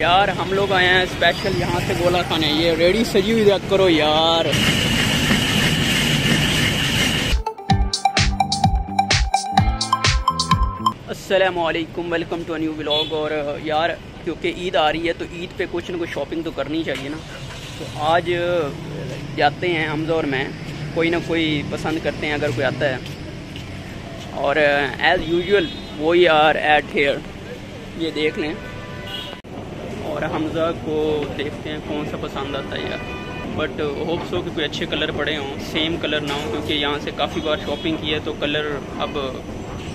यार, हम लोग आए हैं स्पेशल यहाँ से गोला खाने। ये रेडी सजी हुई रख करो यार। असलकुम वेलकम टू न्यू ब्लॉग और, यार, क्योंकि ईद आ रही है तो ईद पे कुछ ना कुछ शॉपिंग तो करनी चाहिए ना। तो आज, जाते हैं हमजा और मैं। कोई ना कोई पसंद करते हैं, अगर कोई आता है। और एज़ यूजल वो आर एट हेयर ये देख लें। और हमज़ा को देखते हैं कौन सा पसंद आता है यार। बट होप्स हो कि कोई अच्छे कलर पड़े हों सेम कलर ना हो, क्योंकि यहाँ से काफ़ी बार शॉपिंग की है तो कलर अब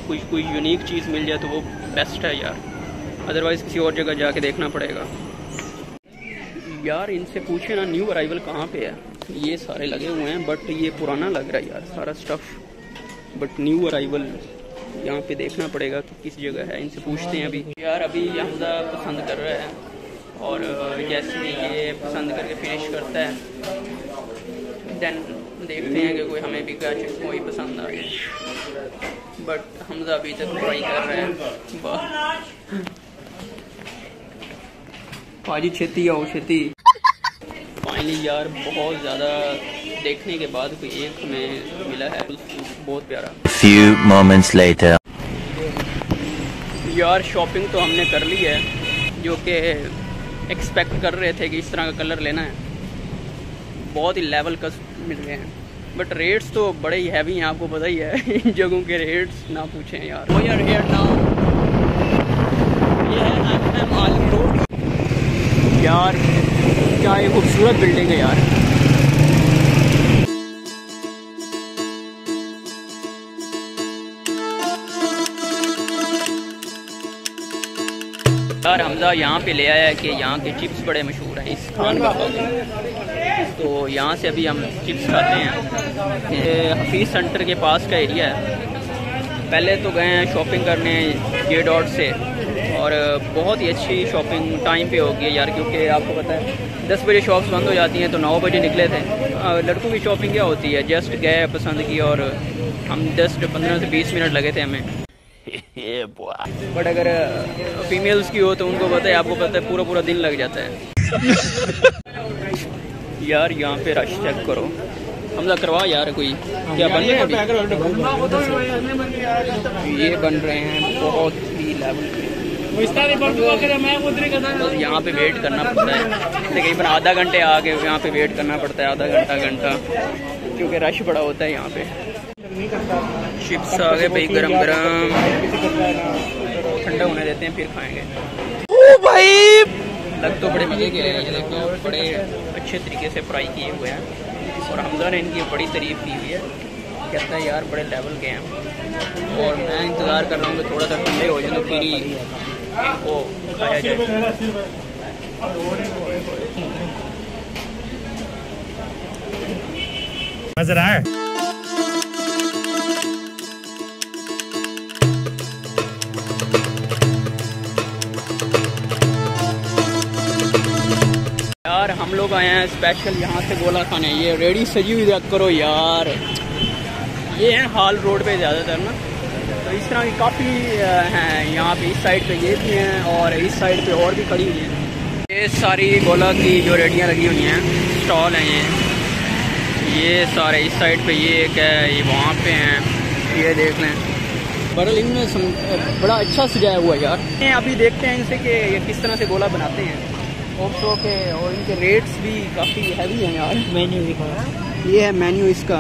कोई कोई यूनिक चीज़ मिल जाए तो वो बेस्ट है यार। अदरवाइज़ किसी और जगह जाके देखना पड़ेगा। यार, इनसे पूछे ना न्यू अराइवल कहाँ पे है? ये सारे लगे हुए हैं बट ये पुराना लग रहा है यार, सारा स्टफ़ बट न्यू अराइवल यहाँ पे देखना पड़ेगा कि किस जगह है, इनसे पूछते हैं अभी। यार, अभी हमजा पसंद कर रहा है। और जैसे ये पसंद करके फिनिश करता है। देन देखते हैं कि कोई हमें भी क्या कोई पसंद आ गया। बट हमजा अभी तक ट्राई कर रहे हैं। पाजी छेती आओ छेती फाइनली यार बहुत ज़्यादा देखने के बाद कोई एक हमें मिला है। बहुत प्यारा। Few moments later. यार शॉपिंग तो हमने कर ली है जो कि एक्सपेक्ट कर रहे थे कि इस तरह का कलर लेना है। बहुत ही लेवल का मिल गए हैं। बट रेट्स तो बड़े ही हैवी हैं, आपको पता ही है। इन जगहों के रेट्स ना पूछें यार। वो यार हेयर नाउ ये है आलम रोड यार, क्या ये खूबसूरत बिल्डिंग है यार। यार हमजा यहाँ पे ले आया है कि यहाँ के चिप्स बड़े मशहूर हैं। इस खान का तो यहाँ से अभी हम चिप्स खाते हैं। ये हफीज़ सेंटर के पास का एरिया है। पहले तो गए हैं शॉपिंग करने जे डॉट से। और बहुत ही अच्छी शॉपिंग टाइम पे होगी यार, क्योंकि आपको पता है, दस बजे शॉप्स बंद हो जाती हैं तो नौ बजे निकले थे। लड़कों की शॉपिंग क्या होती है? जस्ट गए पसंद की और हम जस्ट पंद्रह से बीस मिनट लगे थे हमें। बट अगर फीमेल्स की हो तो उनको पता है, आपको पता है पूरा पूरा दिन लग जाता है। यार, यहाँ पे रश चेक करो। हमला करवा यार कोई। क्या बन रहे ये बन रहे हैं बहुत ही लेवल यहाँ पे वेट करना पड़ता है। तकरीबन आधा घंटे आगे, यहाँ पे वेट करना पड़ता है, आधा घंटा घंटा। क्योंकि रश बड़ा होता है यहाँ पे। चिप्स आ गए भाई गरम गरम। ठंडा होने देते हैं फिर खाएँगे। ओ भाई! लग तो बड़े मज़े के हैं ये देखो बड़े अच्छे तरीके से फ्राई किए हुए हैं। और हमजा ने इनकी बड़ी तारीफ़ की हुई है। कहता है यार बड़े लेवल के हैं। और मैं इंतज़ार कर रहा हूँ कि थोड़ा सा ठंडे हो जाए तो फिर ही इनको खाया जाए। नज़र आए हम लोग आए हैं स्पेशल यहाँ से गोला खाने। ये रेडी सजी हुई रख करो यार। ये हैं हाल रोड पे ज़्यादातर ना। तो इस तरह की काफ़ी हैं यहाँ पे। इस साइड पे ये भी हैं और इस साइड पे और भी खड़ी हुई हैं। ये सारी गोला की जो रेडियाँ लगी हुई हैं स्टॉल हैं ये। ये सारे इस साइड पे ये एक है, ये वहाँ पे हैं। ये देख लें। बरल इनमें बड़ा अच्छा सजाया हुआ यार। अभी देखते हैं इनसे कि ये किस तरह से गोला बनाते हैं। ओप्सो के और इनके रेट्स भी काफ़ी हैवी हैं यार। मेन्यू दिखाओ ये है मेन्यू इसका।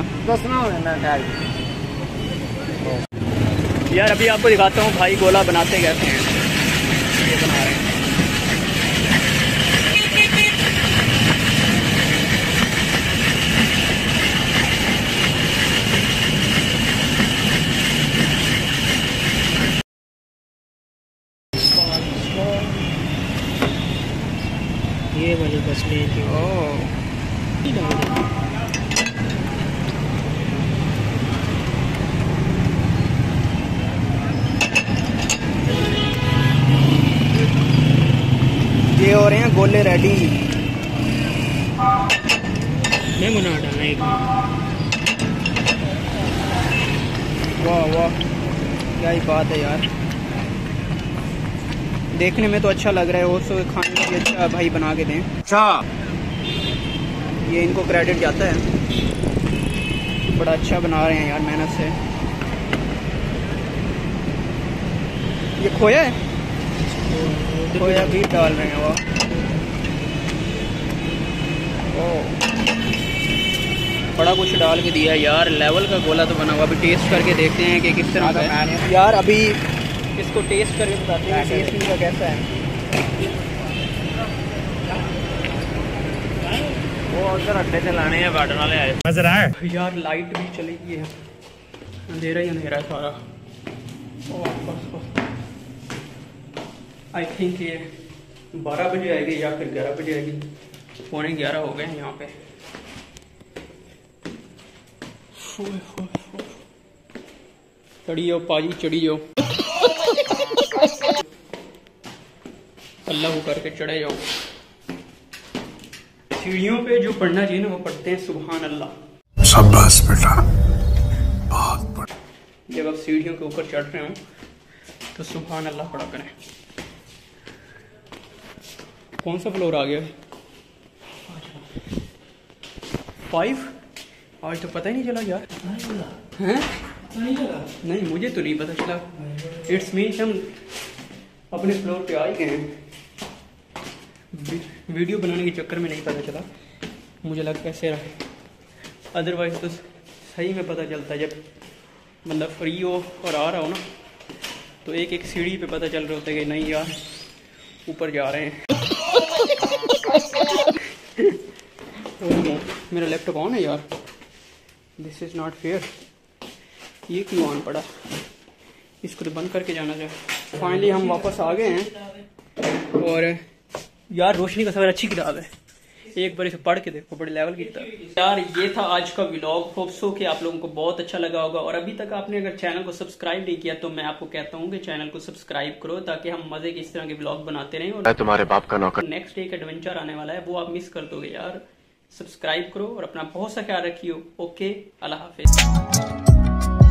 यार अभी आपको दिखाता हूँ भाई गोला बनाते कैसे हैं ये बना रहे हैं ये वाली बस में जो ओह। ये हो रहे हैं गोले रेडी। मैं बना डालना एक वाह वाह। क्या ही बात है यार। देखने में तो अच्छा लग रहा है और सो खाने में भी अच्छा भाई बना के दें। अच्छा। ये इनको क्रेडिट जाता है। बड़ा अच्छा बना रहे हैं यार मेहनत से। ये खोया है? खोया भी डाल रहे हैं वो ओ बड़ा कुछ डाल के दिया यार। लेवल का गोला तो बना हुआ। अभी टेस्ट करके देखते हैं कि किस तरह का यार अभी इसको टेस्ट करके बताते हैं टेस्ट इनका कैसा है। वो उधर अड्डे से हैं काटन वाले आए। नज़र आए यार लाइट भी चली गई है। अंधेरा ही अंधेरा सारा। आई थिंक ये बारह बजे आएगी या फिर ग्यारह बजे आएगी। पौने ग्यारह हो गए हैं यहाँ पे। चढ़ी जाओ पाजी चढ़ी जाओ। अल्लाह को करके चढ़े जाओ। सीढ़ियों पे जो पढ़ना चाहिए ना वो पढ़ते हैं सुबहान अल्लाह शाबाश बेटा बहुत बढ़िया जब आप सीढ़ियों के ऊपर चढ़ रहे हो तो सुबहान अल्लाह पढ़ा करें। कौन सा फ्लोर आ गया फाइव आज तो पता ही नहीं चला यार। हैं? नहीं मुझे तो नहीं पता चला। इट्स मीन हम अपने फ्लोर पे आ गए हैं। वीडियो बनाने के चक्कर में नहीं पता चला। मुझे लगा कैसे रहा अदरवाइज़ तो सही में पता चलता है। जब मतलब फ्री हो और आ रहा हो ना तो एक एक सीढ़ी पे पता चल रहा होता है कि नहीं यार, ऊपर जा रहे हैं। मेरा लैपटॉप ऑन है यार। दिस इज़ नॉट फेयर ये क्यों ऑन पड़ा? इसको तो बंद करके जाना चाहिए फाइनली हम वापस आ गए हैं। और यार रोशनी का सफ़र अच्छी किताब है। एक बार इसे पढ़ के देखो बड़े लेवल की किताब। यार ये था आज का व्लॉग होप सो कि आप लोगों को बहुत अच्छा लगा होगा। और अभी तक आपने अगर चैनल को सब्सक्राइब नहीं किया तो मैं आपको कहता हूँ कि चैनल को सब्सक्राइब करो ताकि हम मज़े के इस तरह के व्लॉग बनाते रहें और तुम्हारे बाप का नौकर नेक्स्ट एक एडवेंचर आने वाला है वो आप मिस कर दोगे यार। सब्सक्राइब करो और अपना बहुत सा ख्याल रखियो। ओके अल्लाह हाफिज।